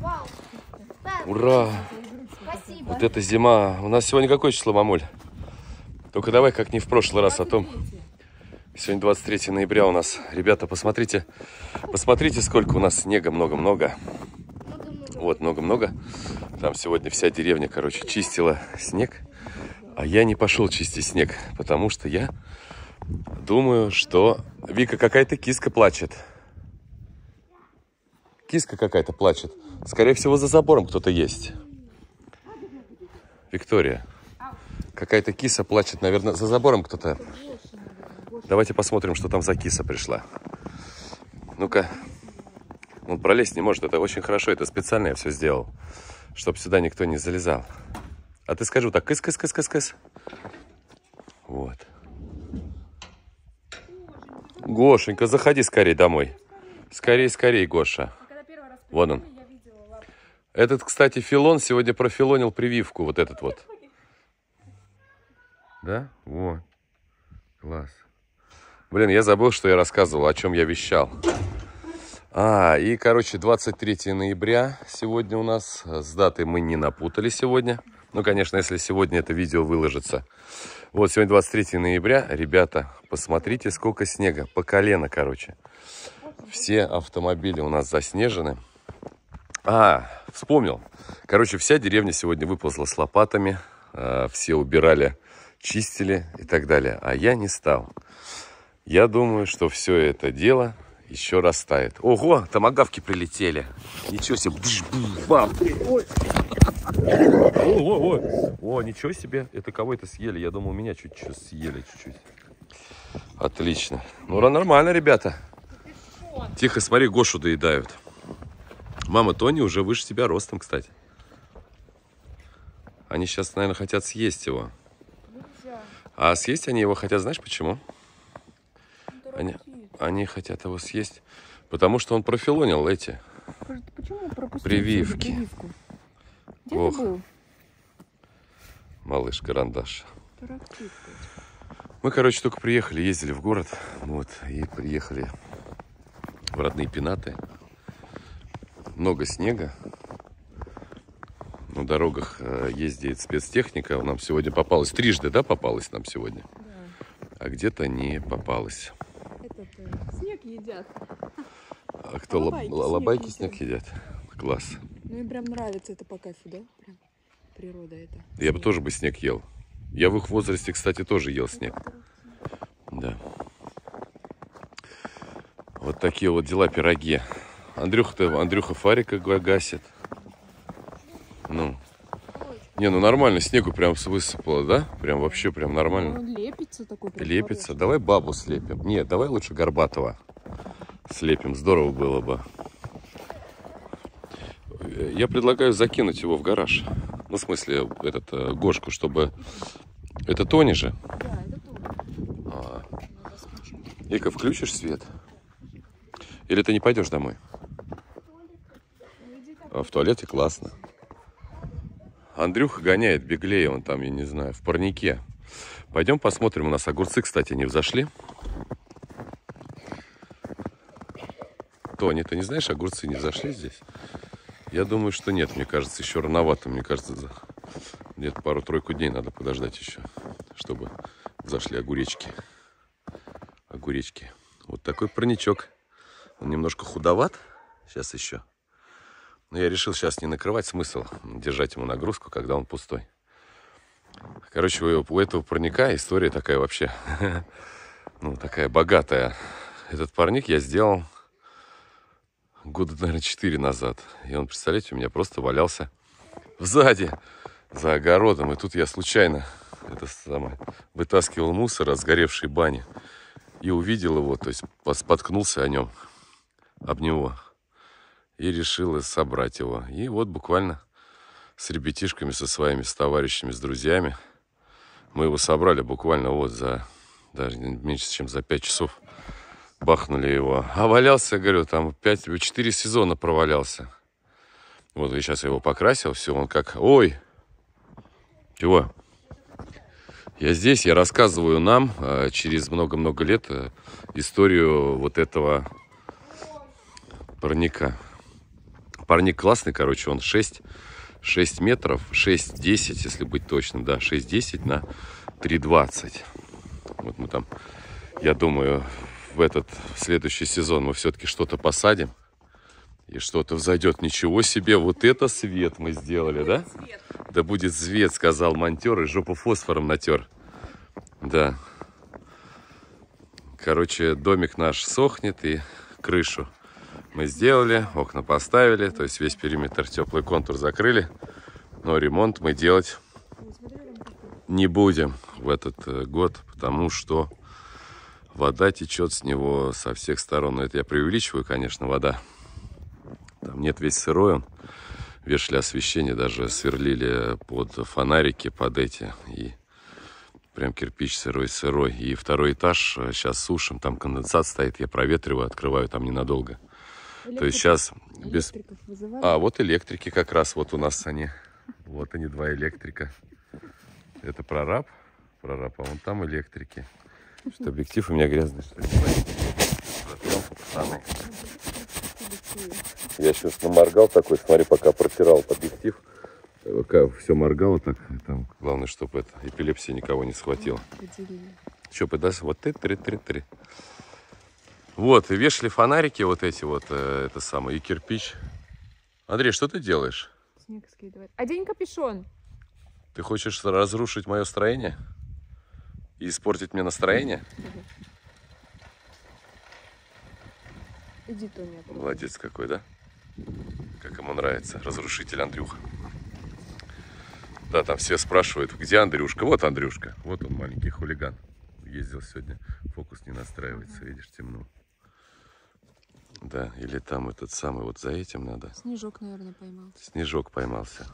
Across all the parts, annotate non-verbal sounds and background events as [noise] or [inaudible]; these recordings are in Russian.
Вау. Ура! Спасибо. Вот это зима. У нас сегодня какое число, мамуль? Только давай как не в прошлый раз, а то... Сегодня 23 ноября у нас. Ребята, посмотрите, посмотрите, сколько у нас снега. Много-много. Вот, много-много. Там сегодня вся деревня, короче, чистила снег. А я не пошел чистить снег, потому что я думаю, что... Вика, какая-то киска плачет. Киска какая-то плачет. Скорее всего, за забором кто-то есть. Виктория. Какая-то киса плачет, наверное, за забором кто-то. Давайте посмотрим, что там за киса пришла. Ну-ка. Он пролезть не может. Это очень хорошо. Это специально я все сделал. Чтобы сюда никто не залезал. А ты скажи вот так. Кыс, кыс, кыс, кыс, кыс. Вот. Гошенька, заходи скорее домой. Скорей, скорей, Гоша. Вон он. Этот, кстати, филон сегодня профилонил прививку. Вот этот вот. Да? Вот. Класс. Блин, я забыл, что я рассказывал, о чем я вещал. А, и, короче, 23 ноября сегодня у нас. С датой мы не напутали сегодня. Ну, конечно, если сегодня это видео выложится. Вот, сегодня 23 ноября. Ребята, посмотрите, сколько снега. По колено, короче. Все автомобили у нас заснежены. А, вспомнил. Короче, вся деревня сегодня выползла с лопатами. э, Все убирали, чистили и так далее. А я не стал. Я думаю, что все это дело еще растает. Ого, томогавки прилетели. Ничего себе. Бам. Ой. Ой, ой, ой. О, ничего себе. Это кого это съели? Я думал, меня чуть-чуть съели чуть-чуть. Отлично. Ну, нормально, ребята. Тихо, смотри, Гошу доедают. Мама Тони уже выше тебя ростом, кстати. Они сейчас, наверное, хотят съесть его. Нельзя. А съесть они его хотят, знаешь почему? Они, они хотят его съесть, потому что он профилонил эти. Прививки. прививку? Где Ох. ты был? Малыш Карандаш. Тарактит. Мы, короче, только приехали, ездили в город. Вот, и приехали в родные пенаты. Много снега. На дорогах э, ездит спецтехника. Нам сегодня попалась трижды, да, попалась нам сегодня? Да. А где-то не попалась. Этот э, снег едят. А кто лоб- Лобайки лобайки снег снег едят? Класс. Ну им прям нравится это по кайфу, да? Прям природа это. Я бы тоже бы снег ел. Я в их возрасте, кстати, тоже ел снег. Да. Вот такие вот дела, пироги. Андрюха-то, Андрюха фарика га- гасит. Ну. Не, ну нормально, снегу прям высыпало, да? Прям вообще прям нормально. Он лепится такой прям Лепится. хороший. Давай бабу слепим. Нет, давай лучше Горбатова слепим. Здорово было бы. Я предлагаю закинуть его в гараж. Ну, в смысле, этот э, Гошку, чтобы... Это Тони же. Да, это. А, скучать. Вика, включишь свет? Или ты не пойдешь домой? А в туалете классно. Андрюха гоняет беглее, он там, я не знаю, в парнике. Пойдем посмотрим. У нас огурцы, кстати, не взошли. Тони, ты не знаешь, огурцы не взошли здесь? Я думаю, что нет. Мне кажется, еще рановато. Мне кажется, где-то пару-тройку дней надо подождать еще, чтобы взошли огуречки. Огуречки. Вот такой парничок. Он немножко худоват. Сейчас еще. Но я решил сейчас не накрывать смысл держать ему нагрузку, когда он пустой. Короче, у у этого парника история такая вообще, [laughs] ну, такая богатая. Этот парник я сделал года, наверное, 4 назад. И он, представляете, у меня просто валялся сзади, за огородом. И тут я случайно это самое, вытаскивал мусор от сгоревшей бани. И увидел его, то есть споткнулся о нем, об него. И решил собрать его. И вот буквально с ребятишками, со своими, с товарищами, с друзьями. Мы его собрали буквально вот за, даже меньше, чем за 5 часов. Бахнули его. А валялся, говорю, там 5, 4 сезона провалялся. Вот я сейчас его покрасил, все, он как, ой, чего? Я здесь, я рассказываю нам э, через много-много лет э, историю вот этого парника. Парник классный, короче, он 6, 6 метров, 6-10, если быть точным, да, 6-10 на 3,20. Вот мы там, я думаю, в этот в следующий сезон мы все-таки что-то посадим. И что-то взойдет. Ничего себе, вот это свет мы сделали, да? Да будет свет, сказал монтер, и жопу фосфором натер. Да. Короче, домик наш сохнет, и крышу мы сделали, окна поставили, то есть весь периметр теплый контур закрыли. Но ремонт мы делать не будем в этот э, год, потому что вода течет с него со всех сторон. Но это я преувеличиваю, конечно, вода. Там нет весь сырой он. Вешали освещение, даже сверлили под фонарики, под эти. И прям кирпич сырой-сырой. И второй этаж сейчас сушим, там конденсат стоит, я проветриваю, открываю там ненадолго. То есть сейчас без... Вызывали? А, вот электрики как раз, вот у нас они. Вот они, два электрика. Это прораб, прораб, а вон там электрики. Что объектив у меня грязный, что ли? Я сейчас наморгал такой, смотри, пока протирал объектив. Пока все моргало так, там, главное, чтобы это, эпилепсия никого не схватила. Что, подаст? Вот ты, три, три, три. Вот, и вешали фонарики вот эти вот, э, это самое, и кирпич. Андрей, что ты делаешь? Снег скидывает. Одень капюшон. Ты хочешь разрушить мое строение? И испортить мне настроение? Иди, Тоня. Молодец какой, да? Как ему нравится, разрушитель Андрюха. Да, там все спрашивают, где Андрюшка? Вот Андрюшка, вот он маленький хулиган. Ездил сегодня, фокус не настраивается, видишь, темно. Да, или там этот самый, вот за этим надо. Снежок, наверное, поймал. Снежок поймался.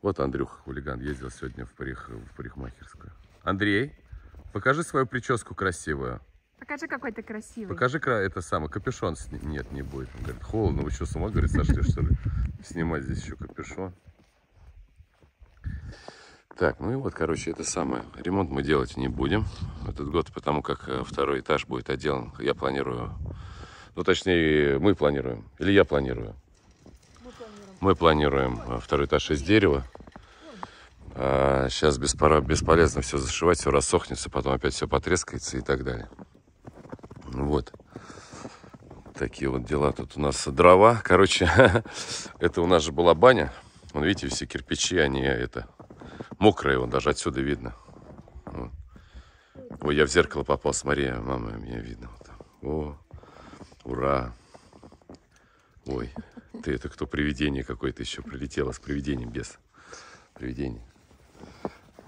Вот Андрюха, хулиган, ездил сегодня в, парик, в парикмахерскую. Андрей, покажи свою прическу красивую. Покажи, какой ты красивый. Покажи это самое, капюшон сни- нет, не будет. Он говорит, холодно, вы что, с ума, говорит, сошли, что ли? Снимать здесь еще капюшон. Так, ну и вот, короче, это самое. Ремонт мы делать не будем этот год, потому как э, второй этаж будет отделан. Я планирую, ну, точнее, мы планируем, или я планирую. Мы планируем э, второй этаж из дерева. А сейчас беспора- бесполезно все зашивать, все рассохнется, потом опять все потрескается и так далее. Вот. Такие вот дела. Тут у нас дрова. Короче, [laughs] это у нас же была баня. Вон, видите, все кирпичи, они это мокрые, вон даже отсюда видно. Вот. Ой, я в зеркало попал, смотри, мама, меня видно. Вот. О, ура. Ой, ты это кто, привидение какое-то еще прилетело с привидением, без привидения.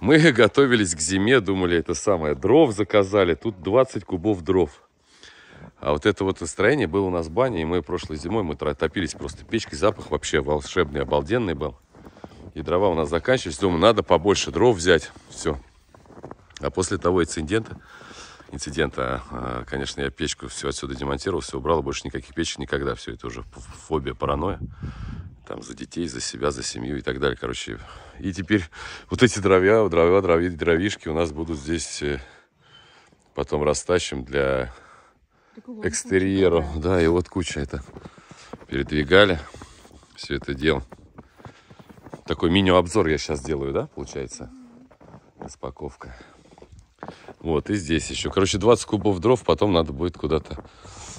Мы готовились к зиме, думали, это самое, дров заказали, тут 20 кубов дров. А вот это вот настроение было у нас в бане, и мы прошлой зимой мы топились просто печкой, запах вообще волшебный, обалденный был. И дрова у нас заканчивались, думаю, надо побольше дров взять, все. А после того инцидента, инцидента, а, конечно, я печку все отсюда демонтировал, все убрал, больше никаких печек никогда, все это уже фобия, паранойя. Там за детей, за себя, за семью и так далее, короче. И теперь вот эти дровя, дрова, дрови, дровишки у нас будут здесь э, потом растащим для экстерьеру. Да, и вот куча это передвигали. Все это дело. Такой мини-обзор я сейчас делаю, да, получается? Распаковка. Вот, и здесь еще. Короче, 20 кубов дров, потом надо будет куда-то...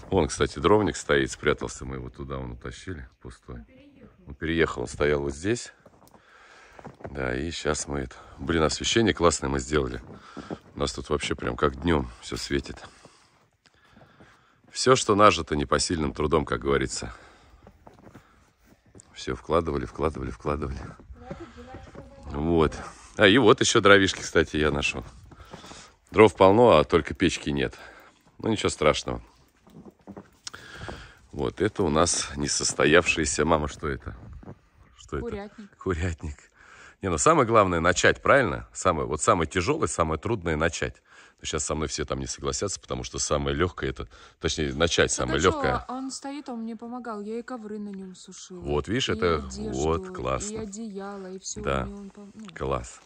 Вон, кстати, дровник стоит, спрятался, мы его туда вон утащили, пустой. Он переехал, он стоял вот здесь. Да, и сейчас мы это... Блин, освещение классное мы сделали. У нас тут вообще прям как днем все светит. Все, что нажито непосильным трудом, как говорится. Все вкладывали, вкладывали, вкладывали. Вот. А, и вот еще дровишки, кстати, я нашел. Дров полно, а только печки нет. Ну, ничего страшного. Вот, это у нас несостоявшаяся... Мама, что это? Что это? Курятник. Не, ну самое главное начать, правильно? Самое, вот самое тяжелое, самое трудное начать. Сейчас со мной все там не согласятся, потому что самое легкое это, точнее, начать самое Так а легкое. чё, Он стоит, он мне помогал. Я и ковры на нем сушила. Вот, видишь, и это одежду, вот И классно. одеяло, и все. Да. Он, ну, Класс.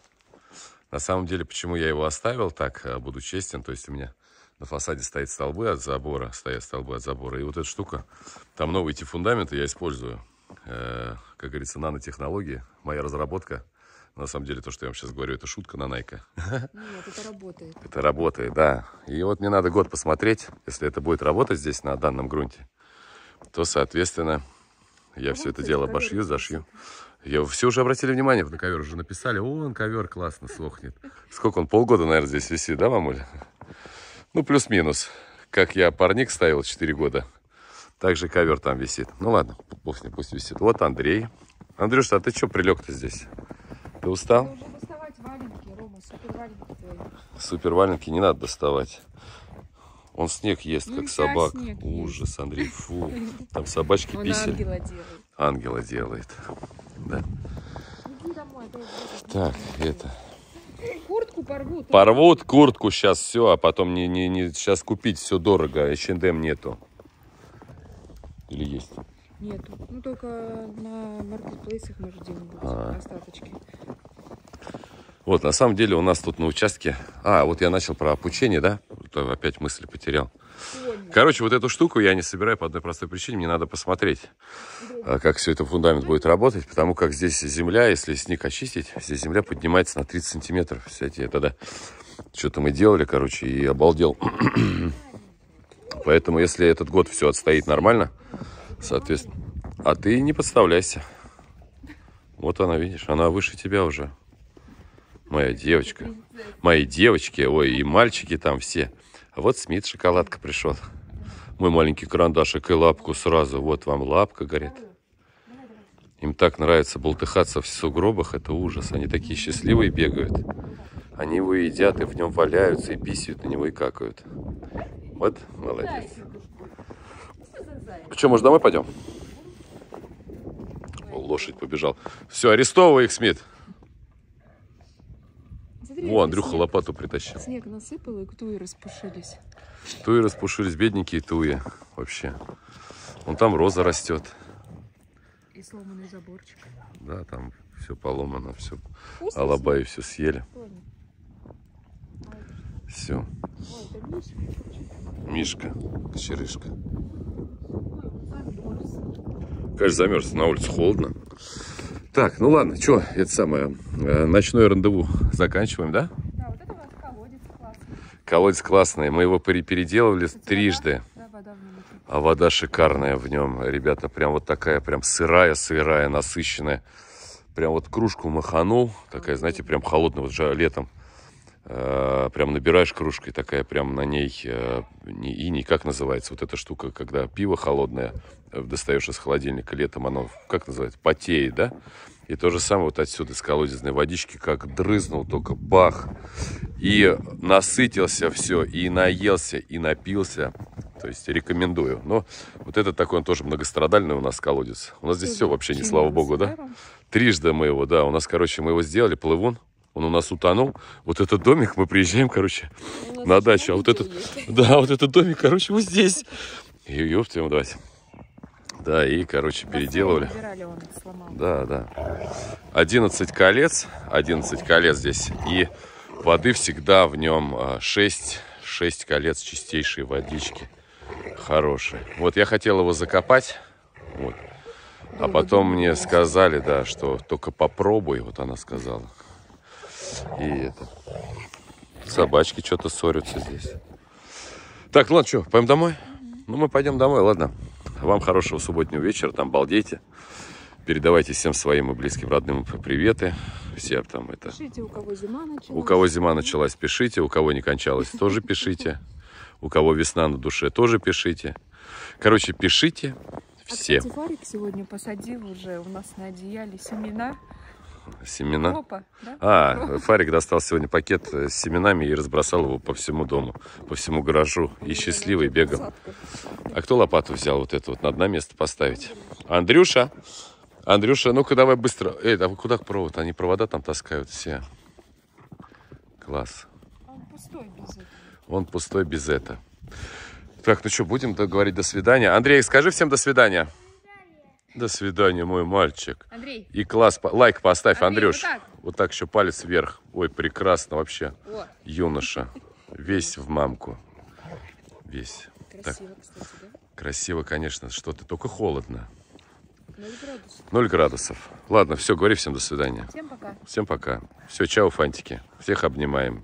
На самом деле, почему я его оставил так, а, буду честен, то есть у меня На фасаде стоят столбы от забора, стоят столбы от забора. И вот эта штука, там новые эти фундаменты я использую. Э, как говорится, нанотехнологии. Моя разработка. На самом деле, то, что я вам сейчас говорю, это шутка на Найка. Нет, [laughs] это работает. Это работает, да. И вот мне надо год посмотреть, если это будет работать здесь, на данном грунте, то, соответственно, я все это дело обошью, зашью. Я, все уже обратили внимание на ковер, уже написали, он ковер классно сохнет. Сколько он, полгода, наверное, здесь висит, да, мамуля? Ну, плюс-минус. Как я парник ставил 4 года, так же ковер там висит. Ну ладно, ним, пусть висит. Вот Андрей. Андрюш, а ты что прилег-то здесь? Ты устал? уже доставать валенки, Рома, супер валенки твои. Супер валенки не надо доставать. Он снег ест, как Нельзя собак. снег. Ужас, Андрей, фу. [laughs] Там собачки писали. ангела делает. Ангела делает. Да. Домой, Так, это. Куртку порвут. Порвут куртку сейчас все, а потом не, не, не сейчас купить все дорого, H&M нету. Или есть? Нету. Ну, только на маркетплейсах ждем будут А. остаточки. Вот, на самом деле у нас тут на участке... А, вот я начал про обучение, да? То опять мысль потерял. Короче, вот эту штуку я не собираю по одной простой причине. Мне надо посмотреть, а, как все это фундамент будет работать. Потому как здесь земля, если снег очистить, здесь земля поднимается на 30 сантиметров. Кстати, я тогда что-то мы делали, короче, и обалдел. [clears throat] Поэтому, если этот год все отстоит нормально, соответственно... А ты не подставляйся. Вот она, видишь, она выше тебя уже. Моя девочка. Мои девочки, ой, и мальчики там все. А вот Смит шоколадка пришел. Мой маленький карандашик и лапку сразу. Вот вам лапка, говорит. Им так нравится болтыхаться в сугробах, это ужас. Они такие счастливые бегают. Они его едят, и в нем валяются, и писают на него, и какают. Вот, молодец. Что, может, домой пойдем? О, лошадь побежал. Все, арестовывай их, Смит. Смотри, Во, Андрюха снег- лопату притащил. Снег насыпал, и туи распушились. Туи распушились, бедненькие туи вообще. Вон там роза растет. И сломанный заборчик. Да, там все поломано, все. Вкусно Алабаи все съели. Все. Мишка, черышка. Конечно, замерз, на улице холодно. Так, ну ладно, что, это самое, э, ночное рандеву заканчиваем, да? Да, вот это у вас колодец классный. Колодец классный, мы его пере- переделывали трижды. Да, вода в нем. А вода шикарная в нем, ребята, прям вот такая, прям сырая, сырая, насыщенная. Прям вот кружку маханул, такая, знаете, прям холодная, вот же летом. Э, прям набираешь кружкой, такая прям на ней, э, не иней, как называется вот эта штука, когда пиво холодное э, достаешь из холодильника летом, оно, как называется, потеет, да? И то же самое вот отсюда, из колодезной водички, как дрызнул только бах. И насытился все, и наелся, и напился. То есть рекомендую. Но вот этот такой, он тоже многострадальный у нас колодец. У нас здесь все вообще не слава богу, да? Трижды мы его, да. У нас, короче, мы его сделали, плывун. Он у нас утонул. Вот этот домик, мы приезжаем, короче, на дачу. А вот этот, [laughs] да, вот этот домик, короче, вот здесь. И ёпт его дать. Да, и, короче, переделывали. Да, да. 11 колец, 11 колец здесь. И воды всегда в нем 6, 6 колец чистейшей водички. Хорошей. Вот я хотел его закопать. Вот. А потом мне сказали, да, что только попробуй, вот она сказала. И это. Собачки что-то ссорятся здесь. Так, ну ладно, что, пойдем домой? Ну, мы пойдем домой, ладно. Вам хорошего субботнего вечера, там балдейте. Передавайте всем своим и близким родным приветы. Все там это... Пишите, у кого зима началась. У кого зима началась, пишите. У кого не кончалась, тоже пишите. У кого весна на душе, тоже пишите. Короче, пишите А, все кстати, Фарик сегодня посадил уже у нас на одеяле семена. Семена. Кропа, да? А, Фарик достал сегодня пакет с семенами и разбросал его по всему дому, по всему гаражу. И счастливый бегал. Посадка. А кто лопату взял вот это вот? Надо на место поставить. Андрюша! Андрюша, ну-ка давай быстро. Эй, а куда провод? Они провода там таскают все. Класс. Он пустой без этого. Он пустой без это. Так, ну что, будем говорить до свидания. Андрей, скажи всем до свидания. До свидания, мой мальчик. Андрей, И класс, лайк поставь, Андрей, Андрюш. вот так. Вот так еще палец вверх. Ой, прекрасно вообще. о, Юноша. Весь в мамку. весь. Красиво, кстати, да? Красиво, конечно, что-то, только холодно. 0 градусов. 0 градусов. Ладно, все, говори всем до свидания. Всем пока. Всем пока. Все, чао, фантики. Всех обнимаем.